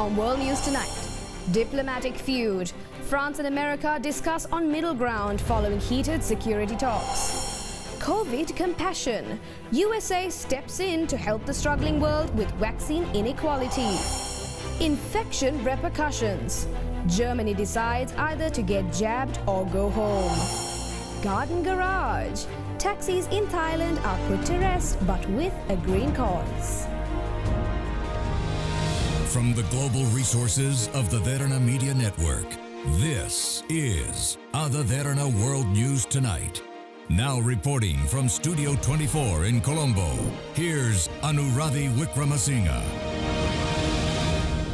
on World News Tonight. Diplomatic feud. France and America discuss on middle ground following heated security talks. COVID compassion. USA steps in to help the struggling world with vaccine inequality. Infection repercussions. Germany decides either to get jabbed or go home. Garden Garage. Taxis in Thailand are put to rest but with a green cause. From the global resources of the Derana Media Network, this is Ada Derana World News Tonight. Now reporting from Studio 24 in Colombo, here's Anuradhi Wickramasinghe.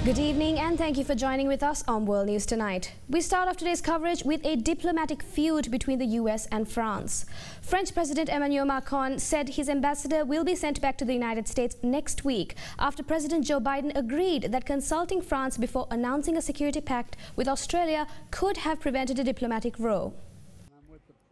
Good evening and thank you for joining with us on World News Tonight. We start off today's coverage with a diplomatic feud between the US and France. French President Emmanuel Macron said his ambassador will be sent back to the United States next week after President Joe Biden agreed that consulting France before announcing a security pact with Australia could have prevented a diplomatic row.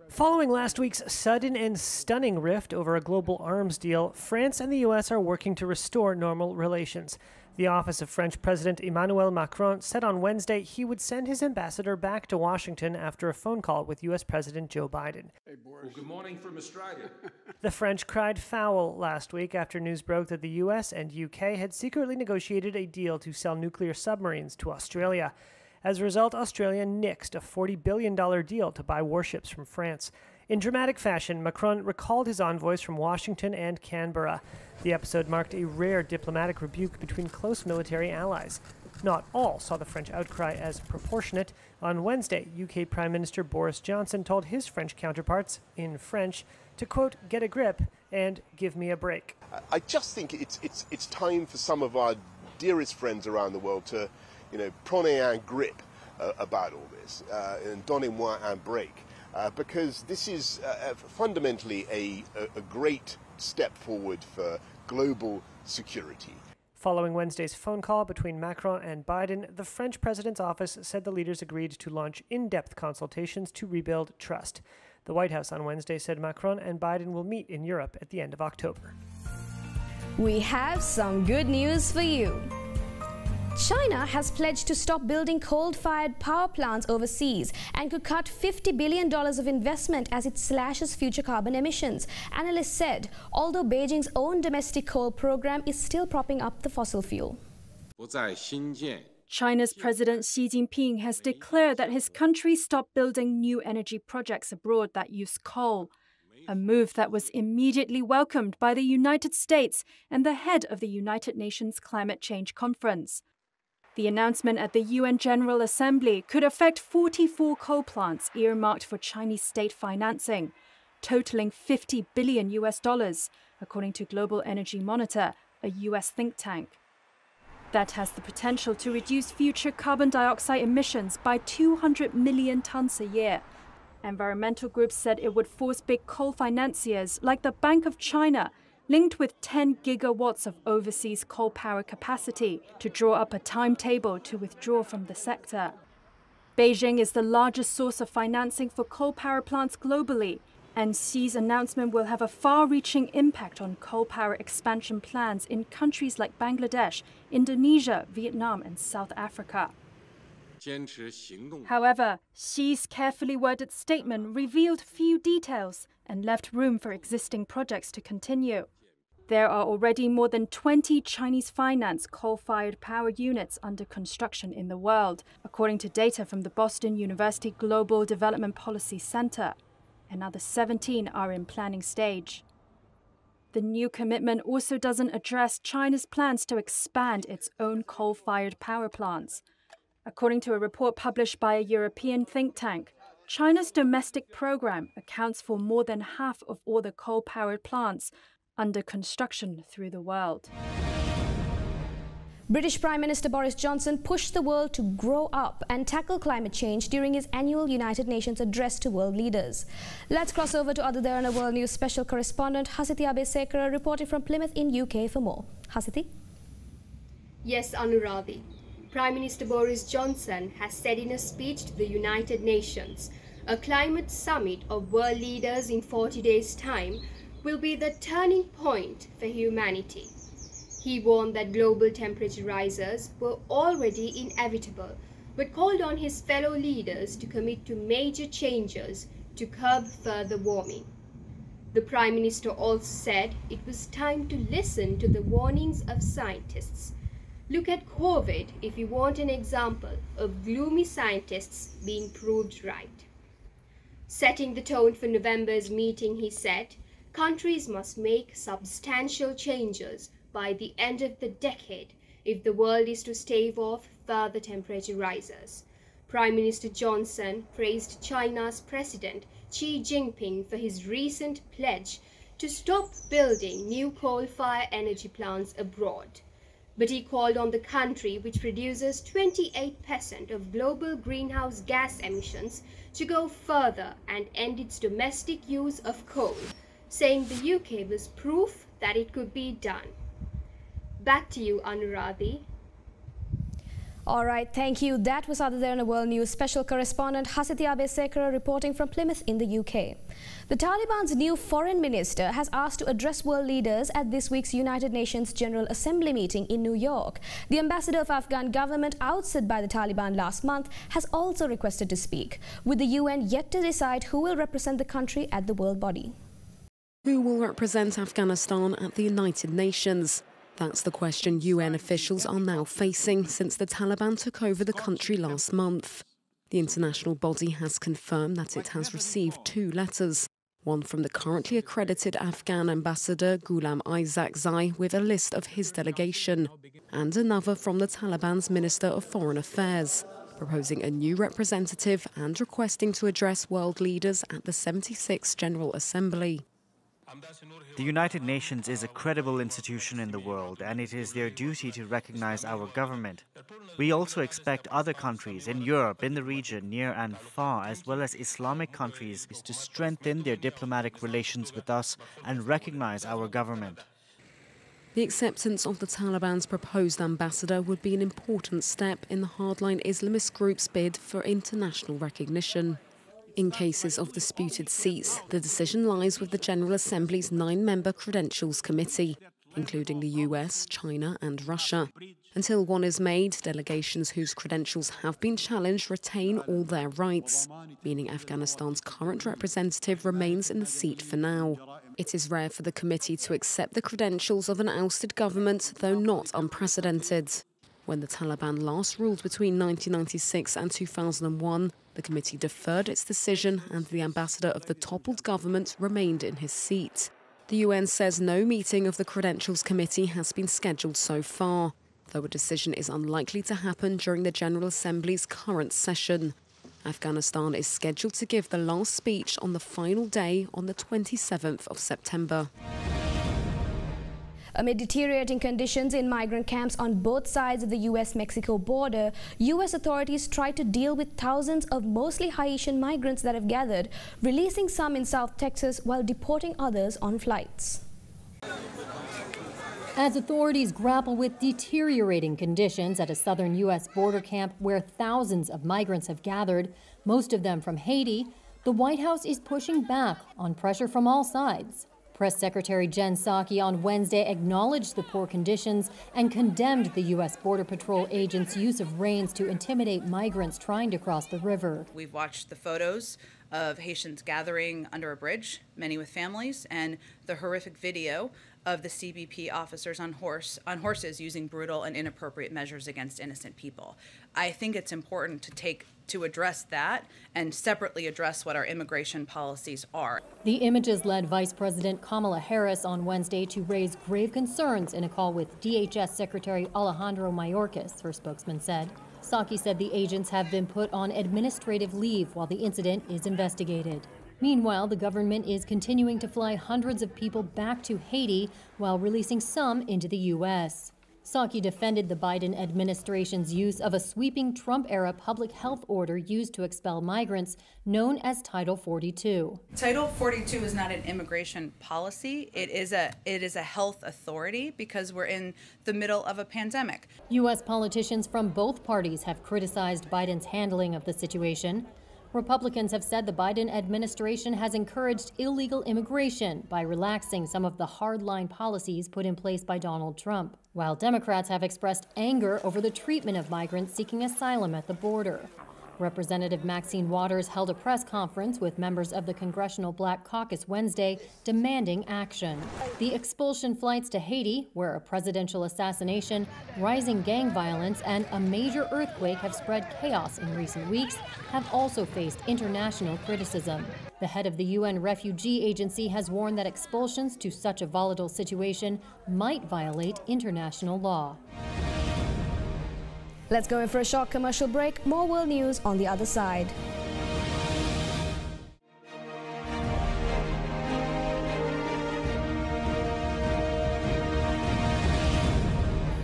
Following last week's sudden and stunning rift over a global arms deal, France and the US are working to restore normal relations. The office of French President Emmanuel Macron said on Wednesday he would send his ambassador back to Washington after a phone call with U.S. President Joe Biden. Hey, Boris. Well, good morning from Australia. the French cried foul last week after news broke that the U.S. and U.K. had secretly negotiated a deal to sell nuclear submarines to Australia. As a result, Australia nixed a $40 billion deal to buy warships from France. In dramatic fashion, Macron recalled his envoys from Washington and Canberra. The episode marked a rare diplomatic rebuke between close military allies. Not all saw the French outcry as proportionate. On Wednesday, UK Prime Minister Boris Johnson told his French counterparts, in French, to quote, get a grip and give me a break. I just think it's, it's, it's time for some of our dearest friends around the world to, you know, prenez un grip uh, about all this, uh, and donnez-moi un break. Uh, because this is uh, fundamentally a, a, a great step forward for global security. Following Wednesday's phone call between Macron and Biden, the French president's office said the leaders agreed to launch in depth consultations to rebuild trust. The White House on Wednesday said Macron and Biden will meet in Europe at the end of October. We have some good news for you. China has pledged to stop building coal-fired power plants overseas and could cut $50 billion of investment as it slashes future carbon emissions. Analysts said, although Beijing's own domestic coal program is still propping up the fossil fuel. China's President Xi Jinping has declared that his country stopped building new energy projects abroad that use coal, a move that was immediately welcomed by the United States and the head of the United Nations Climate Change Conference. The announcement at the UN General Assembly could affect 44 coal plants earmarked for Chinese state financing, totaling 50 billion US dollars, according to Global Energy Monitor, a US think tank. That has the potential to reduce future carbon dioxide emissions by 200 million tons a year. Environmental groups said it would force big coal financiers like the Bank of China linked with 10 gigawatts of overseas coal power capacity to draw up a timetable to withdraw from the sector. Beijing is the largest source of financing for coal power plants globally, and Xi's announcement will have a far reaching impact on coal power expansion plans in countries like Bangladesh, Indonesia, Vietnam, and South Africa. However, Xi's carefully worded statement revealed few details and left room for existing projects to continue. There are already more than 20 Chinese finance coal fired power units under construction in the world, according to data from the Boston University Global Development Policy Center. Another 17 are in planning stage. The new commitment also doesn't address China's plans to expand its own coal fired power plants. According to a report published by a European think tank, China's domestic program accounts for more than half of all the coal powered plants under construction through the world. British Prime Minister Boris Johnson pushed the world to grow up and tackle climate change during his annual United Nations address to world leaders. Let's cross over to Ada Derana World News special correspondent Hasiti Abesekara reporting from Plymouth in UK for more. Hasiti? Yes, Anuradhi. Prime Minister Boris Johnson has said in a speech to the United Nations, a climate summit of world leaders in 40 days' time will be the turning point for humanity. He warned that global temperature rises were already inevitable, but called on his fellow leaders to commit to major changes to curb further warming. The Prime Minister also said it was time to listen to the warnings of scientists. Look at COVID if you want an example of gloomy scientists being proved right. Setting the tone for November's meeting, he said, countries must make substantial changes by the end of the decade if the world is to stave off further temperature rises. Prime Minister Johnson praised China's President Xi Jinping for his recent pledge to stop building new coal-fired energy plants abroad. But he called on the country, which produces 28% of global greenhouse gas emissions, to go further and end its domestic use of coal, saying the UK was proof that it could be done. Back to you, Anuradhi. All right, thank you. That was Ada Derana World News special correspondent Hasiti Abesekara reporting from Plymouth in the UK. The Taliban's new foreign minister has asked to address world leaders at this week's United Nations General Assembly meeting in New York. The ambassador of Afghan government ousted by the Taliban last month has also requested to speak, with the UN yet to decide who will represent the country at the world body. Who will represent Afghanistan at the United Nations? That's the question UN officials are now facing since the Taliban took over the country last month. The international body has confirmed that it has received two letters, one from the currently accredited Afghan ambassador Ghulam Isaczai with a list of his delegation, and another from the Taliban's Minister of Foreign Affairs, proposing a new representative and requesting to address world leaders at the 76th General Assembly. The United Nations is a credible institution in the world, and it is their duty to recognize our government. We also expect other countries in Europe, in the region, near and far, as well as Islamic countries, to strengthen their diplomatic relations with us and recognize our government. The acceptance of the Taliban's proposed ambassador would be an important step in the hardline Islamist group's bid for international recognition. In cases of disputed seats, the decision lies with the General Assembly's nine member Credentials Committee, including the US, China, and Russia. Until one is made, delegations whose credentials have been challenged retain all their rights, meaning Afghanistan's current representative remains in the seat for now. It is rare for the committee to accept the credentials of an ousted government, though not unprecedented. When the Taliban last ruled between 1996 and 2001, the committee deferred its decision and the ambassador of the toppled government remained in his seat. The UN says no meeting of the Credentials Committee has been scheduled so far, though a decision is unlikely to happen during the General Assembly's current session. Afghanistan is scheduled to give the last speech on the final day on the 27th of September. Amid deteriorating conditions in migrant camps on both sides of the U.S.-Mexico border, U.S. authorities tried to deal with thousands of mostly Haitian migrants that have gathered, releasing some in South Texas while deporting others on flights. As authorities grapple with deteriorating conditions at a southern U.S. border camp where thousands of migrants have gathered, most of them from Haiti, the White House is pushing back on pressure from all sides. Press Secretary Jen Psaki on Wednesday acknowledged the poor conditions and condemned the U.S. Border Patrol agents' use of reins to intimidate migrants trying to cross the river. We've watched the photos of Haitians gathering under a bridge, many with families, and the horrific video of the CBP officers on horse on horses using brutal and inappropriate measures against innocent people. I think it's important to take to address that and separately address what our immigration policies are. The images led Vice President Kamala Harris on Wednesday to raise grave concerns in a call with DHS Secretary Alejandro Mayorkas, her spokesman said. Psaki said the agents have been put on administrative leave while the incident is investigated. Meanwhile, the government is continuing to fly hundreds of people back to Haiti while releasing some into the U.S. Psaki defended the Biden administration's use of a sweeping Trump era public health order used to expel migrants, known as Title 42. Title 42 is not an immigration policy. It is a it is a health authority because we're in the middle of a pandemic. U.S. politicians from both parties have criticized Biden's handling of the situation. Republicans have said the Biden administration has encouraged illegal immigration by relaxing some of the hardline policies put in place by Donald Trump. while Democrats have expressed anger over the treatment of migrants seeking asylum at the border. Representative Maxine Waters held a press conference with members of the Congressional Black Caucus Wednesday demanding action. The expulsion flights to Haiti, where a presidential assassination, rising gang violence, and a major earthquake have spread chaos in recent weeks, have also faced international criticism. The head of the UN Refugee Agency has warned that expulsions to such a volatile situation might violate international law. Let's go in for a short commercial break. More world news on the other side.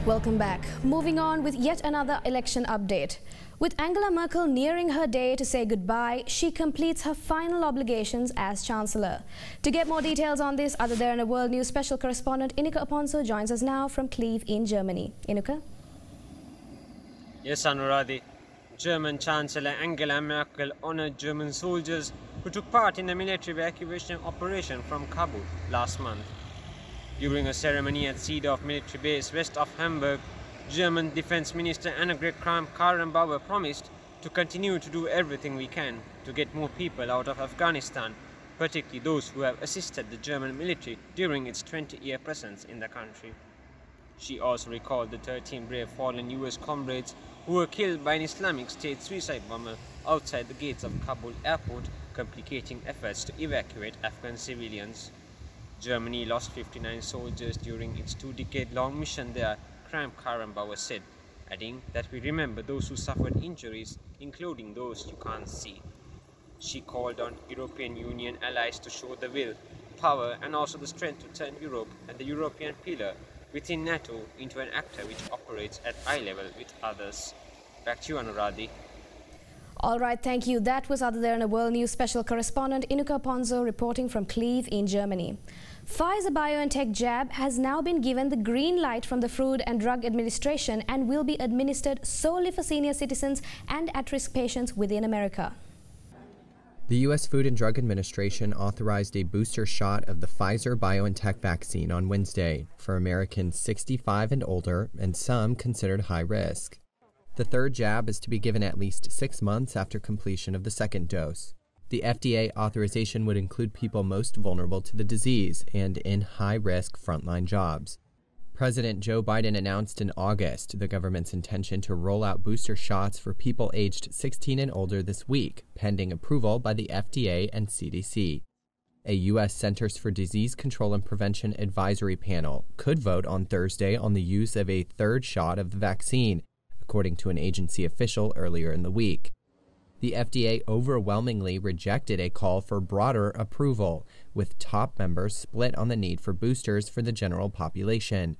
Welcome back. Moving on with yet another election update. With Angela Merkel nearing her day to say goodbye, she completes her final obligations as Chancellor. To get more details on this, Ada Derana World News special correspondent Inuka Aponso joins us now from Kleve in Germany. Inuka? Yes, Anuradhi. German Chancellor Angela Merkel honored German soldiers who took part in the military evacuation operation from Kabul last month. During a ceremony at Seedorf military base west of Hamburg, German Defense Minister Annegret Kramp-Karrenbauer promised to continue to do everything we can to get more people out of Afghanistan, particularly those who have assisted the German military during its 20-year presence in the country. She also recalled the 13 brave fallen US comrades who were killed by an Islamic State suicide bomber outside the gates of Kabul airport, complicating efforts to evacuate Afghan civilians. Germany lost 59 soldiers during its two-decade-long mission there, Kramp-Karrenbauer said, adding that we remember those who suffered injuries, including those you can't see. She called on European Union allies to show the will, power and also the strength to turn Europe and the European pillar within NATO into an actor which operates at eye level with others. Back to you, Anuradhi. All right, thank you. That was Ada Derana World News special correspondent Inuka Aponso reporting from Cleve in Germany. Pfizer BioNTech jab has now been given the green light from the Food and Drug Administration and will be administered solely for senior citizens and at-risk patients within America. The U.S. Food and Drug Administration authorized a booster shot of the Pfizer BioNTech vaccine on Wednesday for Americans 65 and older and some considered high risk. The third jab is to be given at least six months after completion of the second dose. The FDA authorization would include people most vulnerable to the disease and in high risk frontline jobs. President Joe Biden announced in August the government's intention to roll out booster shots for people aged 16 and older this week, pending approval by the FDA and CDC. A U.S. Centers for Disease Control and Prevention advisory panel could vote on Thursday on the use of a third shot of the vaccine, according to an agency official earlier in the week. The FDA overwhelmingly rejected a call for broader approval, with top members split on the need for boosters for the general population.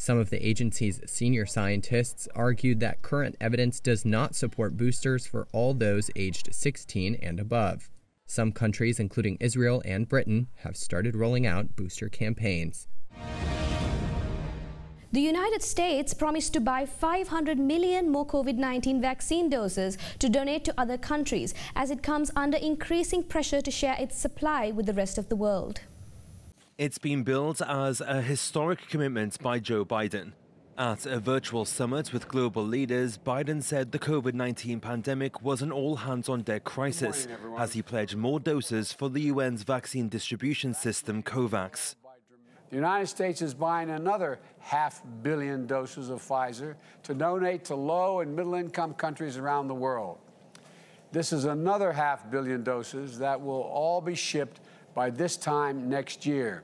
Some of the agency's senior scientists argued that current evidence does not support boosters for all those aged 16 and above. Some countries, including Israel and Britain, have started rolling out booster campaigns. The United States promised to buy 500 million more COVID 19 vaccine doses to donate to other countries as it comes under increasing pressure to share its supply with the rest of the world. It's been billed as a historic commitment by Joe Biden. At a virtual summit with global leaders, Biden said the COVID 19 pandemic was an all hands on deck crisis morning, as he pledged more doses for the UN's vaccine distribution system, COVAX. The United States is buying another half billion doses of Pfizer to donate to low and middle income countries around the world. This is another half billion doses that will all be shipped by this time next year.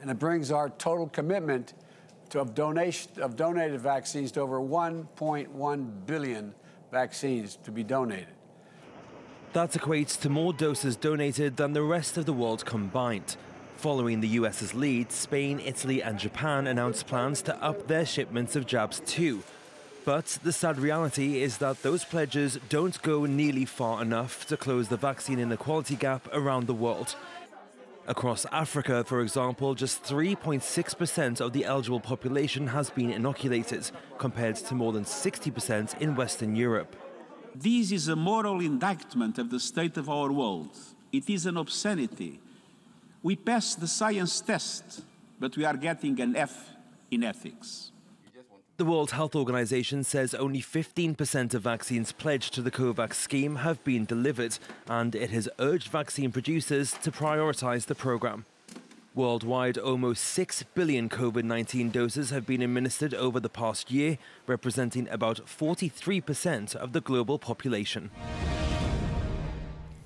And it brings our total commitment to, of, donation, of donated vaccines to over 1.1 billion vaccines to be donated. That equates to more doses donated than the rest of the world combined. Following the US's lead, Spain, Italy, and Japan announced plans to up their shipments of jabs too. But the sad reality is that those pledges don't go nearly far enough to close the vaccine inequality gap around the world. Across Africa, for example, just 3.6% of the eligible population has been inoculated, compared to more than 60% in Western Europe. This is a moral indictment of the state of our world. It is an obscenity. We passed the science test, but we are getting an F in ethics. The World Health Organization says only 15% of vaccines pledged to the COVAX scheme have been delivered, and it has urged vaccine producers to prioritize the program. Worldwide, almost 6 billion COVID 19 doses have been administered over the past year, representing about 43% of the global population.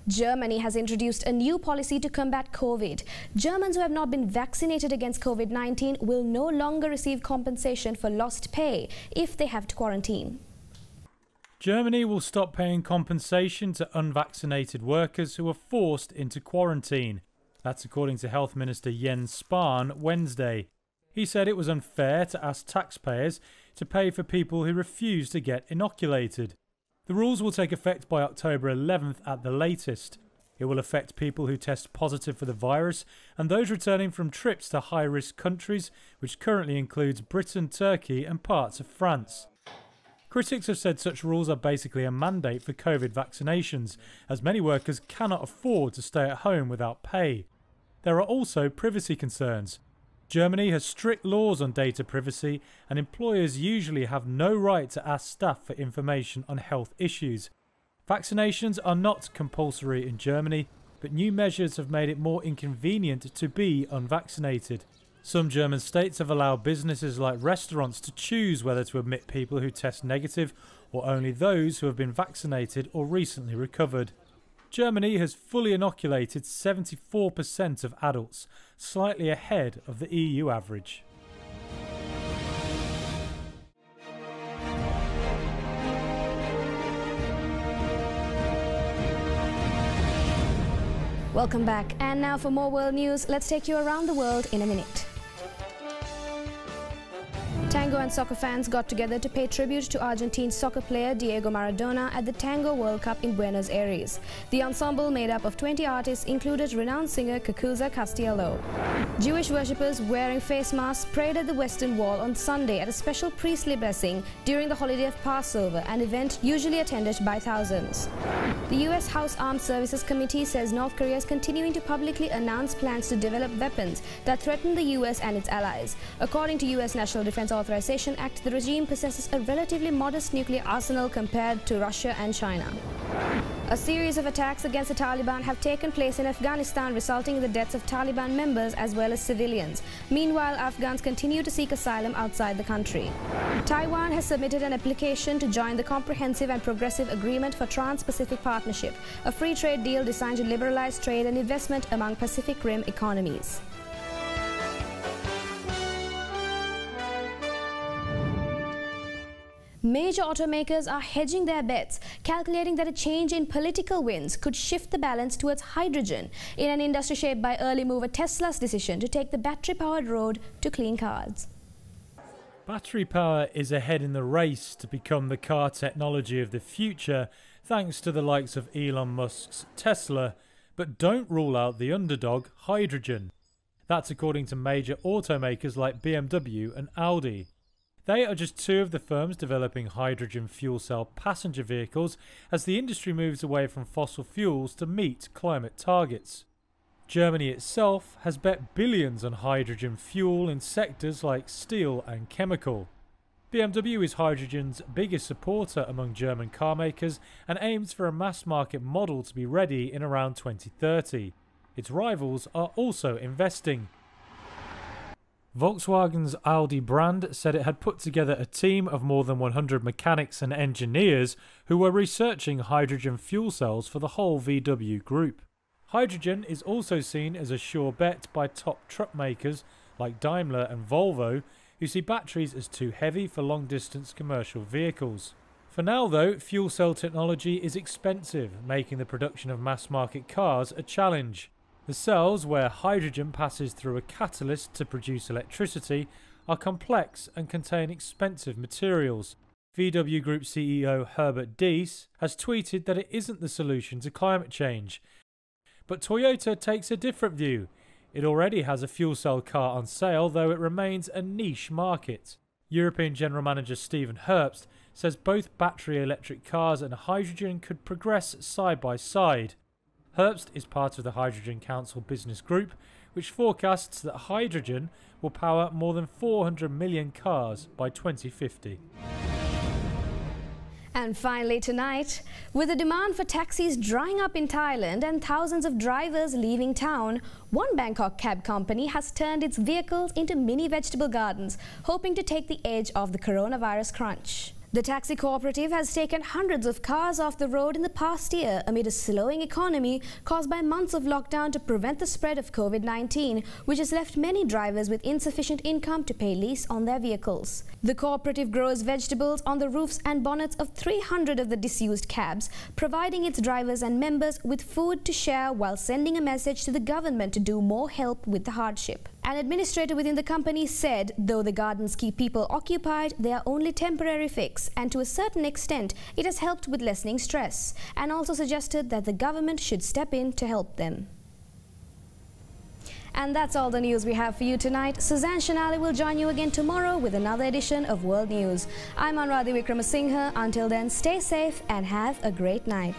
Germany has introduced a new policy to combat COVID. Germans who have not been vaccinated against COVID 19 will no longer receive compensation for lost pay if they have to quarantine. Germany will stop paying compensation to unvaccinated workers who are forced into quarantine. That's according to Health Minister Jens Spahn Wednesday. He said it was unfair to ask taxpayers to pay for people who refuse to get inoculated. The rules will take effect by October 11th at the latest. It will affect people who test positive for the virus and those returning from trips to high risk countries, which currently includes Britain, Turkey, and parts of France. Critics have said such rules are basically a mandate for COVID vaccinations, as many workers cannot afford to stay at home without pay. There are also privacy concerns. Germany has strict laws on data privacy, and employers usually have no right to ask staff for information on health issues. Vaccinations are not compulsory in Germany, but new measures have made it more inconvenient to be unvaccinated. Some German states have allowed businesses like restaurants to choose whether to admit people who test negative or only those who have been vaccinated or recently recovered. Germany has fully inoculated 74% of adults, slightly ahead of the EU average. Welcome back. And now for more world news, let's take you around the world in a minute. Tango and soccer fans got together to pay tribute to Argentine soccer player Diego Maradona at the Tango World Cup in Buenos Aires. The ensemble, made up of 20 artists, included renowned singer Kakuza Castiello. Jewish worshippers wearing face masks prayed at the Western Wall on Sunday at a special priestly blessing during the holiday of Passover, an event usually attended by thousands. The U.S. House Armed Services Committee says North Korea is continuing to publicly announce plans to develop weapons that threaten the U.S. and its allies. According to U.S. National Defense Authorization Act, the regime possesses a relatively modest nuclear arsenal compared to Russia and China. A series of attacks against the Taliban have taken place in Afghanistan, resulting in the deaths of Taliban members as well as civilians. Meanwhile, Afghans continue to seek asylum outside the country. Taiwan has submitted an application to join the Comprehensive and Progressive Agreement for Trans-Pacific Partnership, a free trade deal designed to liberalize trade and investment among Pacific Rim economies. Major automakers are hedging their bets, calculating that a change in political winds could shift the balance towards hydrogen in an industry shaped by early mover Tesla's decision to take the battery-powered road to clean cars. Battery power is ahead in the race to become the car technology of the future, thanks to the likes of Elon Musk's Tesla, but don't rule out the underdog, hydrogen. That's according to major automakers like BMW and Audi. They are just two of the firms developing hydrogen fuel cell passenger vehicles as the industry moves away from fossil fuels to meet climate targets. Germany itself has bet billions on hydrogen fuel in sectors like steel and chemical. BMW is hydrogen's biggest supporter among German carmakers and aims for a mass market model to be ready in around 2030. Its rivals are also investing. Volkswagen's Audi brand said it had put together a team of more than 100 mechanics and engineers who were researching hydrogen fuel cells for the whole VW group. Hydrogen is also seen as a sure bet by top truck makers like Daimler and Volvo, who see batteries as too heavy for long distance commercial vehicles. For now, though, fuel cell technology is expensive, making the production of mass market cars a challenge. The cells, where hydrogen passes through a catalyst to produce electricity, are complex and contain expensive materials. VW Group CEO Herbert Diess has tweeted that it isn't the solution to climate change. But Toyota takes a different view. It already has a fuel cell car on sale, though it remains a niche market. European General Manager Stephen Herbst says both battery electric cars and hydrogen could progress side by side. Herbst is part of the Hydrogen Council business group, which forecasts that hydrogen will power more than 400 million cars by 2050. And finally tonight, with the demand for taxis drying up in Thailand and thousands of drivers leaving town, one Bangkok cab company has turned its vehicles into mini vegetable gardens, hoping to take the edge off the coronavirus crunch. The taxi cooperative has taken hundreds of cars off the road in the past year amid a slowing economy caused by months of lockdown to prevent the spread of COVID-19, which has left many drivers with insufficient income to pay lease on their vehicles. The cooperative grows vegetables on the roofs and bonnets of 300 of the disused cabs, providing its drivers and members with food to share while sending a message to the government to do more help with the hardship. An administrator within the company said though the gardens keep people occupied, they are only temporary fix and to a certain extent it has helped with lessening stress and also suggested that the government should step in to help them. And that's all the news we have for you tonight. Suzanne Shanali will join you again tomorrow with another edition of World News. I'm Anuradhi Wickramasinghe. Until then, stay safe and have a great night.